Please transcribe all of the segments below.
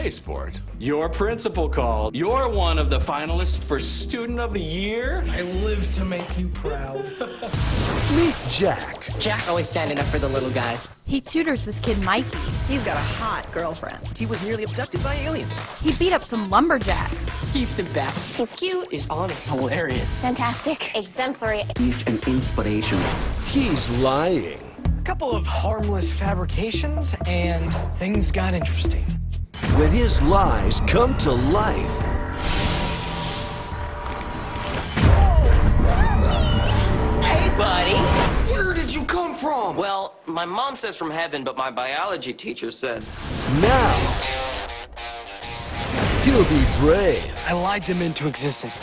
spaceport. Your principal called. You're one of the finalists for Student of the Year. I live to make you proud. Meet Jack. Jack's always standing up for the little guys. He tutors this kid Mikey. He's got a hot girlfriend. He was nearly abducted by aliens. He beat up some lumberjacks. He's the best. He's cute. He's honest. Hilarious. Fantastic. Exemplary. He's an inspiration. He's lying. A couple of harmless fabrications, and things got interesting. When his lies come to life, Hey, buddy. Where did you come from? Well, my mom says from heaven, but my biology teacher says. now he'll be brave. I lied them into existence.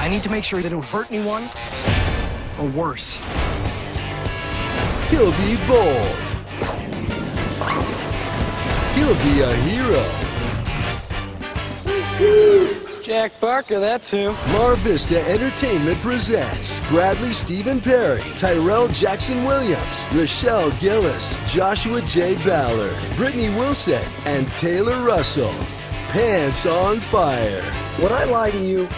I need to make sure they don't hurt anyone, or worse. He'll be bold. He'll be a hero. Jack Barker, that's who. Mar Vista Entertainment presents Bradley Steven Perry, Tyrel Jackson Williams, Rochelle Gillis, Joshua J. Ballard, Brittney Wilson, and Taylor Russell. Pants on Fire. Would I lie to you,